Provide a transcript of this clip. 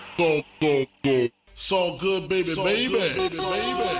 It's good, baby, so baby. Good, baby, baby.